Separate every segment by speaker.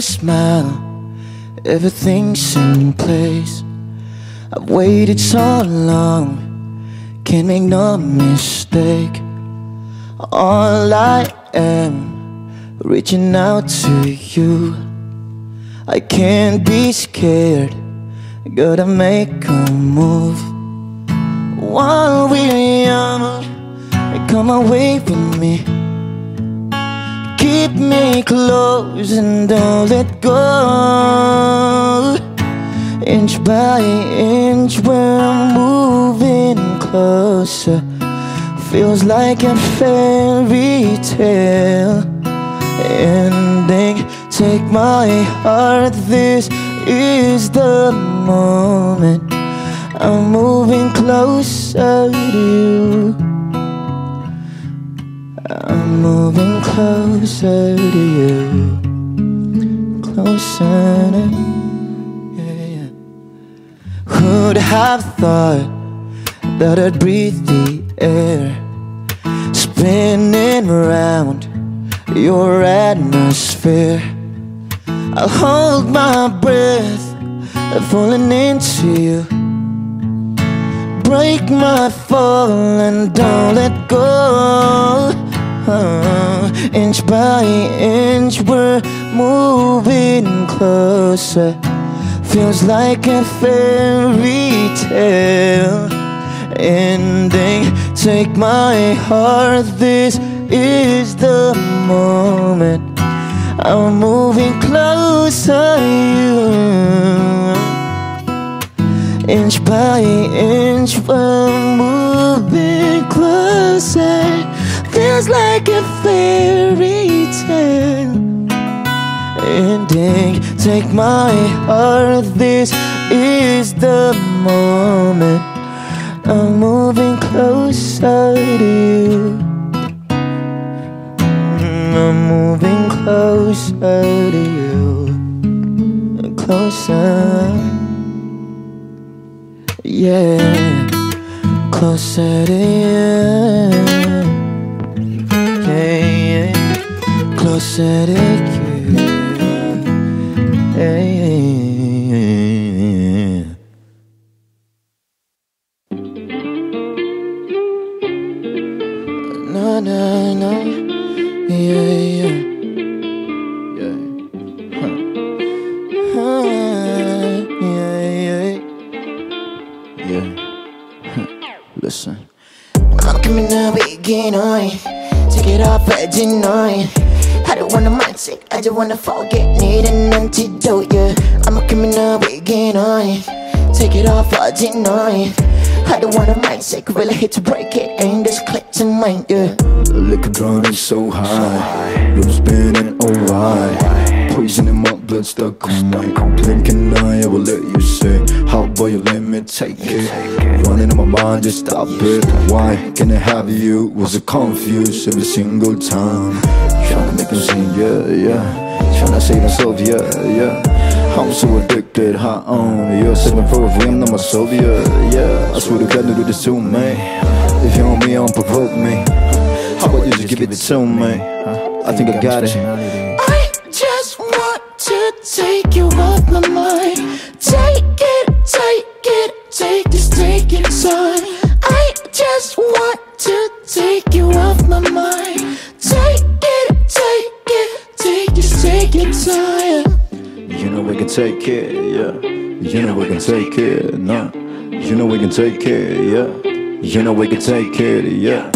Speaker 1: smile, everything's in place. I've waited so long, can't make no mistake. All I am, reaching out to you. I can't be scared, gotta make a move. While we're young, come away with me. Keep me close and don't let go. Inch by inch, we're moving closer. Feels like a fairy tale ending. Take my heart, this is the moment. I'm moving closer to you. I'm moving closer to you. Closer to yeah, yeah. Who'd have thought that I'd breathe the air? Spinning around your atmosphere. I'll hold my breath, falling into you. Break my fall and don't let go. Uh, inch by inch, we're moving closer. Feels like a fairy tale ending. Take my heart, this is the moment. I'm moving closer you. Inch by inch, we're Feels like a fairy tale ending. Take my heart, this is the moment. I'm moving closer to you. Mm, I'm moving closer to you. Closer. Yeah. Closer to you. Listen. I'm coming up on. Take it off at tonight. I don't wanna mind sick, I just wanna forget. Need an antidote, yeah. I'm coming up again, on. it Take it off at tonight. I don't wanna mind sick, really hate to break it. Ain't this click to mine, yeah.
Speaker 2: Liquor drowning so high, room spinning alright. Poison in my blood stuck on my Blinking eye, I will let you say How about you let me take it Running in my mind, just stop it Why can I have you? Was it confused every single time? Sing, yeah, yeah. Tryna say myself, yeah, yeah. I'm so addicted, hot on You're seven for a ring on my soul, yeah, yeah I swear to God, no do this to me If you want me, don't provoke me. How about you just give it to me? I think I got it
Speaker 1: I just want to take you off my mind. take it,
Speaker 2: yeah. You know we can take it, no. You know we can take it, yeah. You know we can take it, yeah.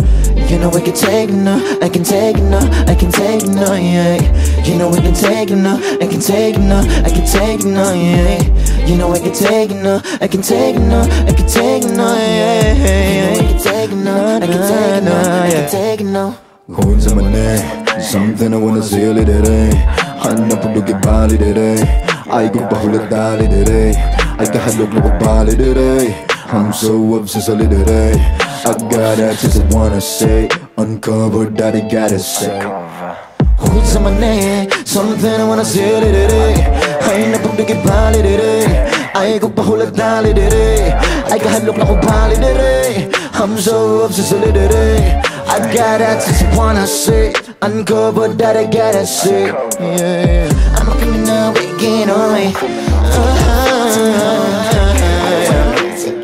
Speaker 1: You know we can take it now, I can take it now, I can take it now, yeah. You know we can take it now, I can take it now, I can take it now, yeah. You know I can take it now, I can take it now, I can take it now, yeah. You know I can take it now, I can take it now, I can take it now.
Speaker 2: 혼자 만내 Something I wanna see today 하나뿐두개 발리 today 아이고 바 Ay gugbahulog dali diray Ay kahalog lukog bali diray I'm so obsessed with it eh? I got access I wanna say Uncover that I gotta say.
Speaker 1: Hukod sa mani Something I wanna say diray Ay napagdikit bali diray Ay gugbahulog dali diray Ay kahalog lukog bali diray I'm so obsessed with it eh? I got access I wanna say. Uncover that I gotta say. Yeah, I'm looking working on me.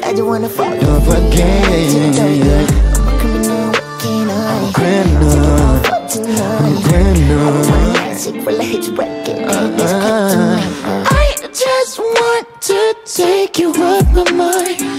Speaker 1: I just wanna fuck up again. I'm a criminal on me.
Speaker 2: Criminal,
Speaker 1: Tonight.
Speaker 2: criminal.
Speaker 1: Romantic, well, I hit you working. I just want to take you off my mind.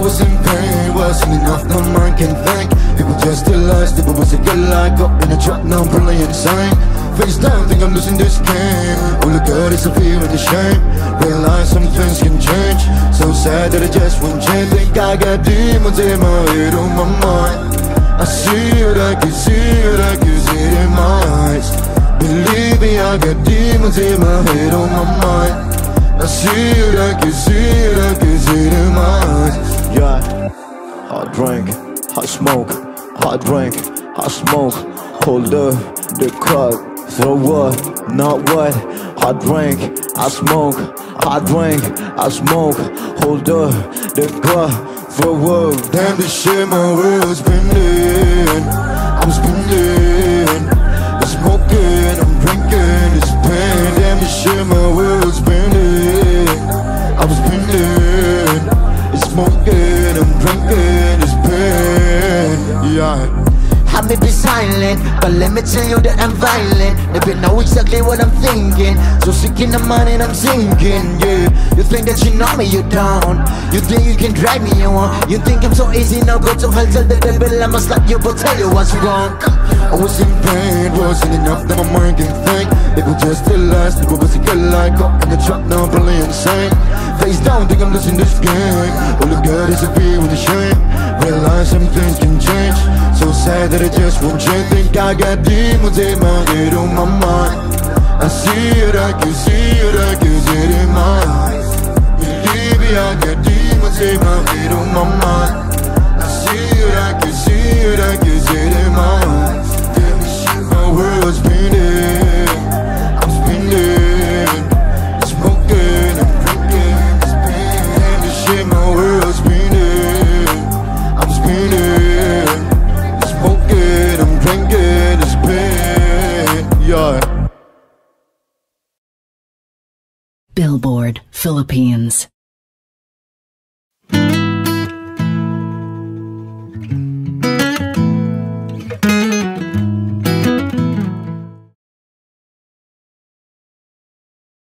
Speaker 2: Was in pain Wasn't enough, no mind can think. It was just a lie, but was a good lie Got in a trap, now I'm probably insane. Face down, think I'm losing this game. All I got is a fear and a shame. Realize some things can change. So sad that I just won't change. Think I got demons in my head, on my mind. I see it, I can see it, I can see it in my eyes. Believe me, I got demons in my head, on my mind. I see it, I can see it, I can see it in my eyes hot drink, hot smoke, hot drink, hot smoke. Hold up, the cup, throw what, not what? Hot drink, I smoke, hot drink, I smoke. Hold up, the cup, throw what? Damn, this shit my world's spinning I'm spinning Yeah
Speaker 1: I may be silent, but let me tell you that I'm violent. Never know exactly what I'm thinking. So sick in the mind and I'm sinking, yeah. You think that you know me, you don't. You think you can drag me, you want. You think I'm so easy, now go to hell, tell the devil I'ma slap you, but tell you what's wrong.
Speaker 2: I was in pain, wasn't enough that my mind can think It was just a last, it was a good like up in the truck, now I'm probably insane Face down, think I'm losing this game. All I got is a fear and a shame. Realize some things can change. So sad that I just won't change. Think I got demons in my head, on my mind. I see it, I can see it, I can see it in my eyes. Me, I got demons in my head, on my mind. I see it, I can see it, I can see it in my eyes. My world's spinning
Speaker 3: Billboard, Philippines.